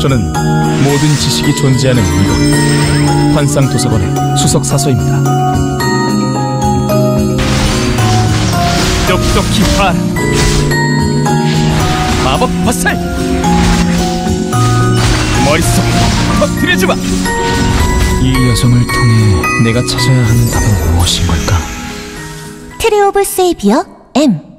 저는 모든 지식이 존재하는 이곳 환상 도서관의 수석 사서입니다. 똑똑히 봐라. 마법 화살. 머릿속 터뜨려주마. 이 여정을 통해 내가 찾아야 하는 답은 무엇인 걸까? Tree of Savior M